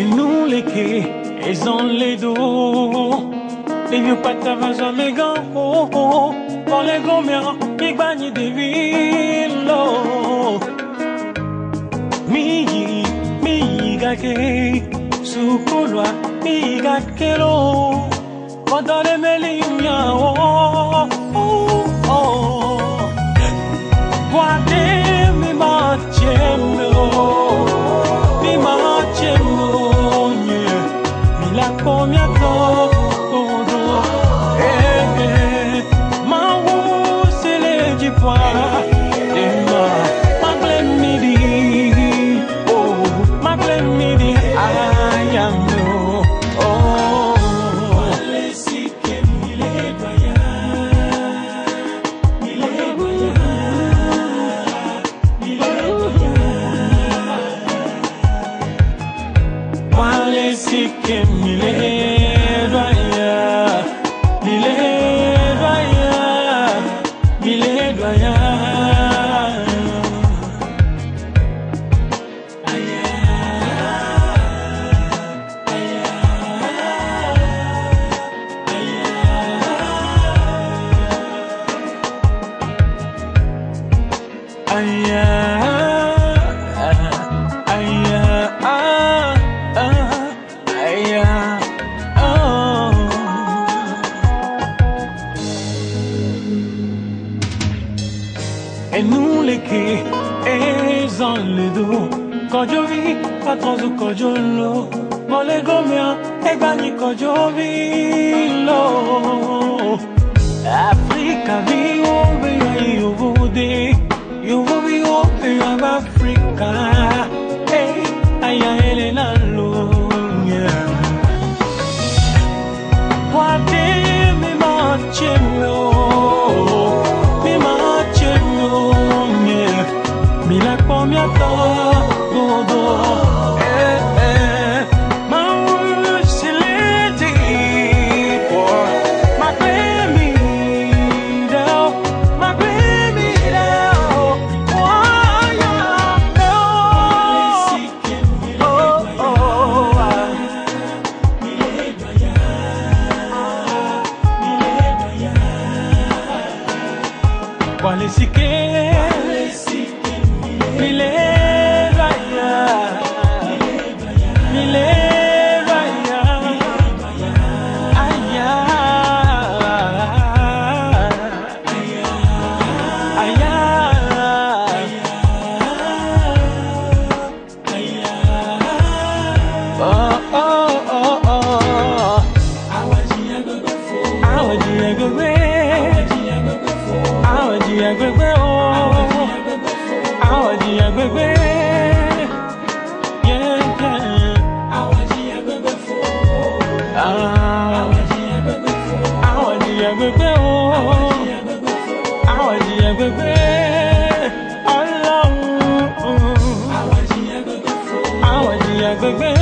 Elles n'ont les quais, elles ont les dos. Les new patavas ont les gants, oh, oh. oh. Quand les gomères, les bagnes des villes, oh. Mi, mi, gake, sous couloir, mi, gake, l'eau. Wale si ke mile doya nous les qui en le dos Kojo vi, patrozo kojo lo Mole gomia, e gani kojo vi lo Africa vi ove ya yovode Yovovi ove ya Africa Wale sike baby.